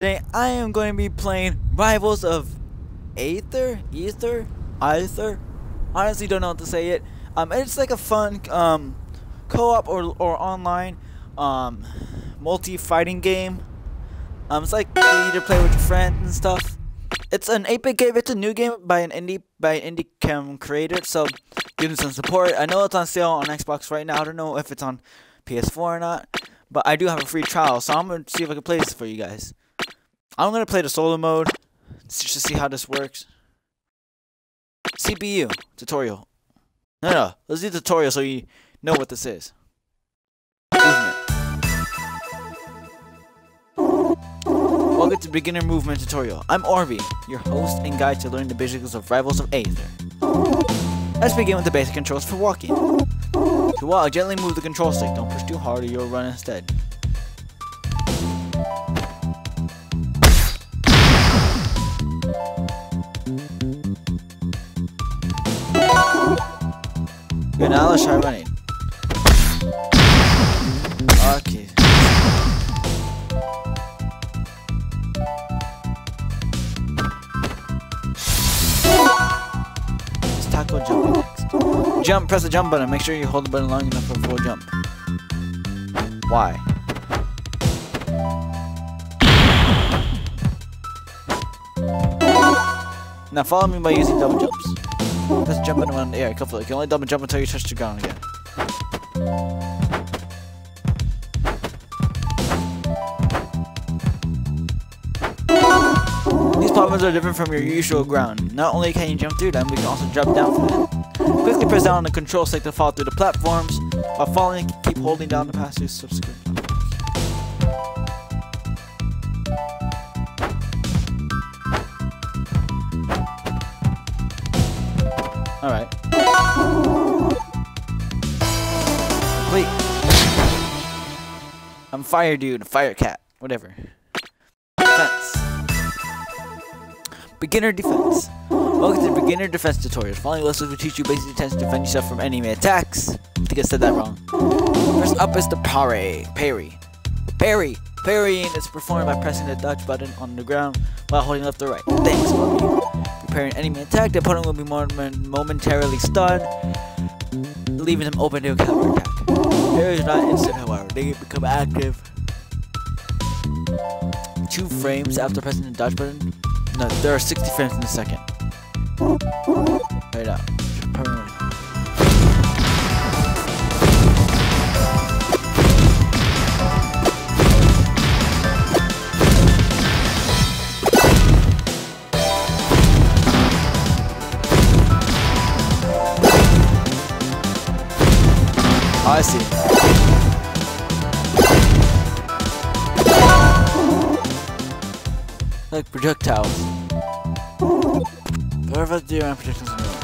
Today I am going to be playing Rivals of Aether, Ether, Ether. Honestly, don't know what to say it. Um, it's like a fun um, co-op or or online um, multi-fighting game. Um, it's like you either play with your friends and stuff. It's an 8-bit game. It's a new game by an indie by an indie cam creator. So give them some support. I know it's on sale on Xbox right now. I don't know if it's on PS4 or not, but I do have a free trial. So I'm gonna see if I can play this for you guys. I'm gonna play the solo mode just to see how this works. CPU tutorial. No, no, let's do tutorial so you know what this is. Welcome to beginner movement tutorial. I'm Orby, your host and guide to learn the basics of Rivals of Aether. Let's begin with the basic controls for walking. To walk, gently move the control stick. Don't push too hard or you'll run instead. Good, now let's try running. Okay. Let's tackle jumping next. Jump, press the jump button. Make sure you hold the button long enough for full jump. Why? Now follow me by using double jumps. Press jump button one yeah. Carefully. You can only double jump until you touch the ground again. These platforms are different from your usual ground. Not only can you jump through them, we can also jump down from them. Quickly press down on the control stick to fall through the platforms. While falling, keep holding down the pass to subsequent Alright. Complete. I'm fire dude, fire cat, whatever. Defense. Beginner defense. Welcome to beginner defense tutorials. Following lessons will teach you basic defense to defend yourself from enemy attacks. I think I said that wrong. First up is the parry. Parry. Parry. Parrying is performed by pressing the dodge button on the ground while holding left or right. Thanks, Bobby. Preparing enemy attack, the opponent will be momentarily stunned, leaving them open to a counter attack. Parry is not instant, however. They become active two frames after pressing the dodge button. No, there are 60 frames in a second. Right out. Permanent. Like projectiles. Perfect deer and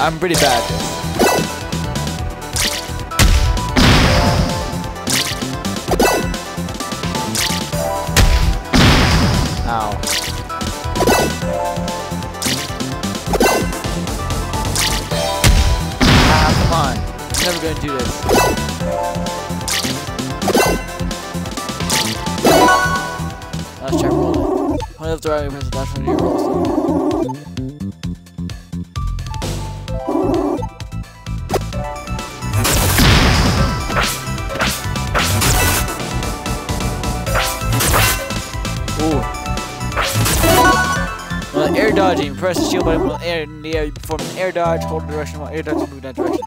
I'm, pretty bad. Ow. Ah, come on. I'm never gonna do this. Rolling. Hold up the right dodging, press the shield button while air in the air. You perform an air dodge, hold the direction while air dodge to move that direction.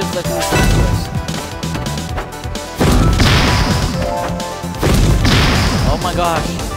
To us. Oh my gosh.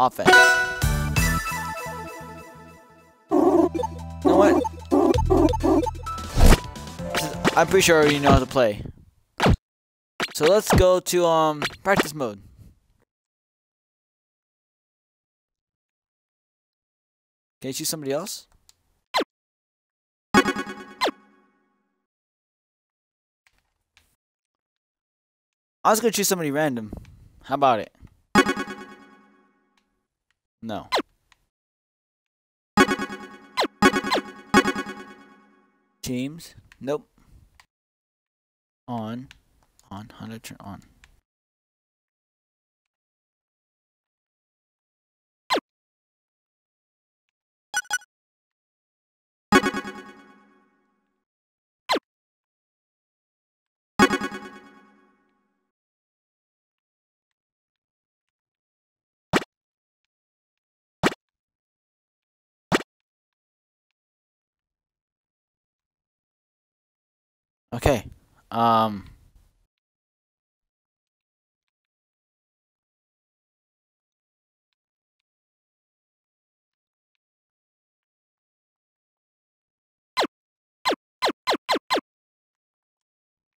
Offense. You know what? I'm pretty sure you already know how to play. So let's go to um practice mode. Can you choose somebody else? I was gonna choose somebody random. How about it? No. Teams? Nope. On. On. How to turn on? Okay. Um.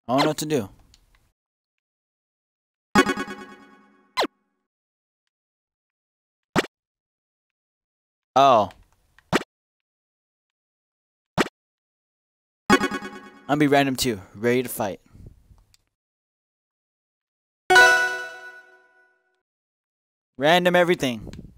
I don't know what to do. Oh. I'm be random too. Ready to fight. Random everything.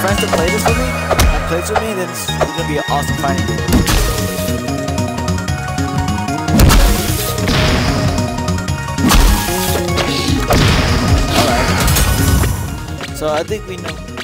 Friends to play this with me, and play with me, then it's, it's gonna be an awesome fighting game. So I think we know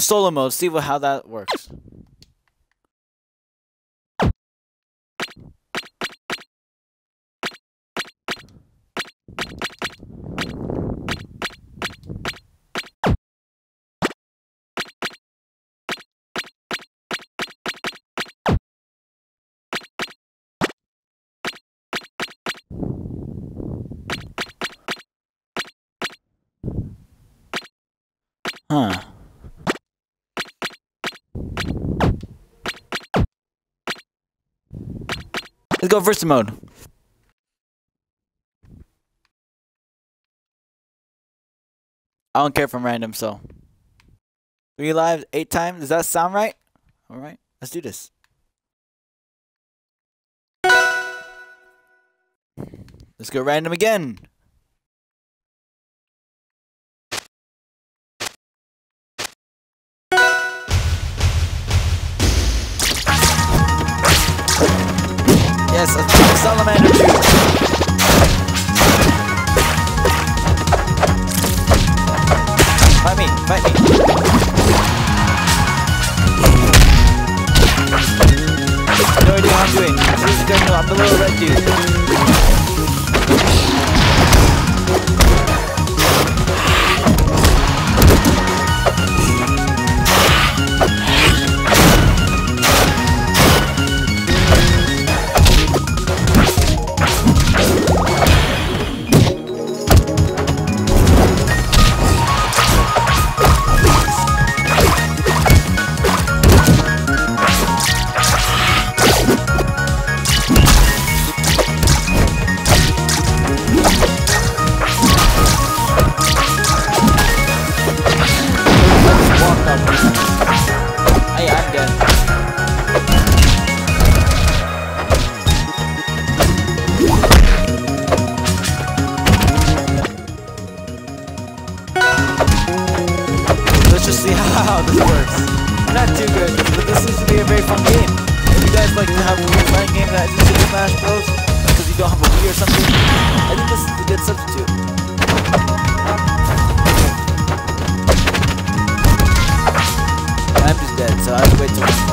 solo mode, see how that works. Huh. Let's go versus mode. I don't care if I'm random, so. Three lives, eight times. Does that sound right? Alright, let's do this. Let's go random again. Yes, a salamander too. Fight me, fight me. No idea what I'm doing. Please don't know, I'm little red dude. So I have to wait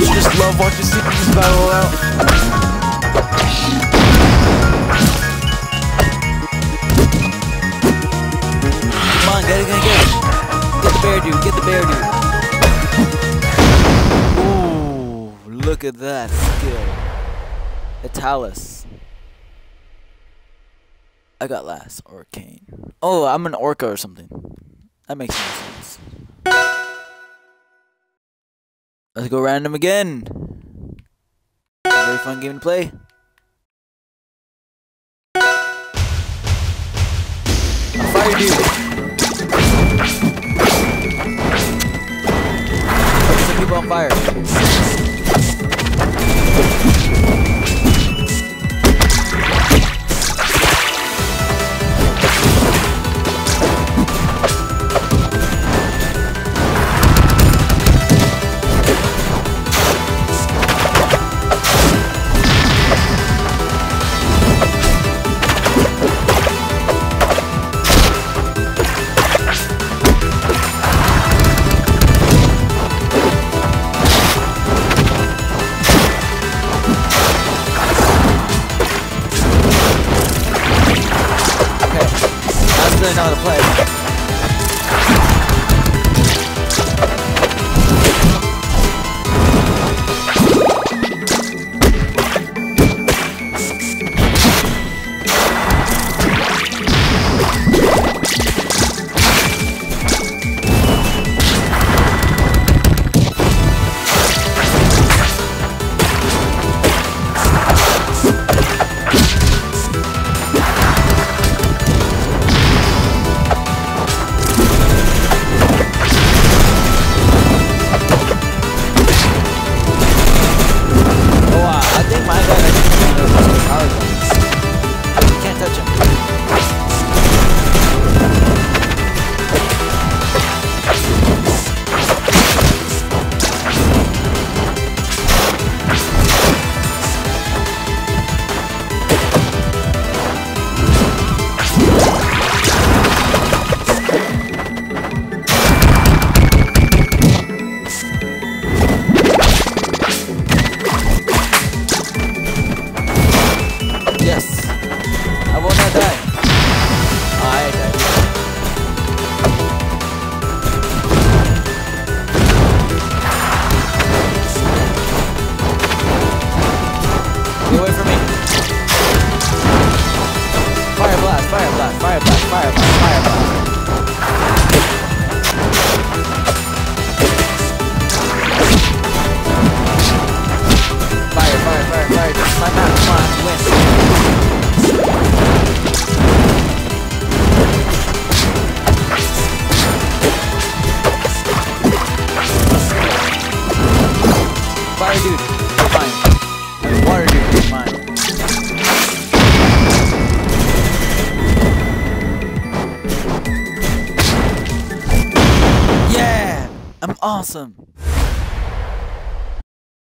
Just love watching CPUs battle out? Come on, get it, get it, get it. Get the bear dude, get the bear dude. Ooh, look at that skill. Etalus. I got last, Orcane. Oh, I'm an Orca or something. That makes more sense. Let's go random again. Very fun game to play. Fire dude. Some people on fire.